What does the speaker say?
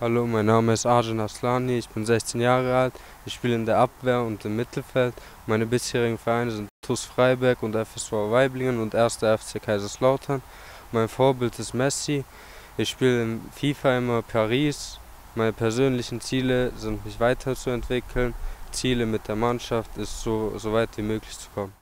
Hallo, mein Name ist Arjun Aslani, ich bin 16 Jahre alt, ich spiele in der Abwehr und im Mittelfeld. Meine bisherigen Vereine sind TuS Freiberg und FSV Weiblingen und 1. FC Kaiserslautern. Mein Vorbild ist Messi. Ich spiele im FIFA immer Paris. Meine persönlichen Ziele sind, mich weiterzuentwickeln. Ziele mit der Mannschaft ist, so, so weit wie möglich zu kommen.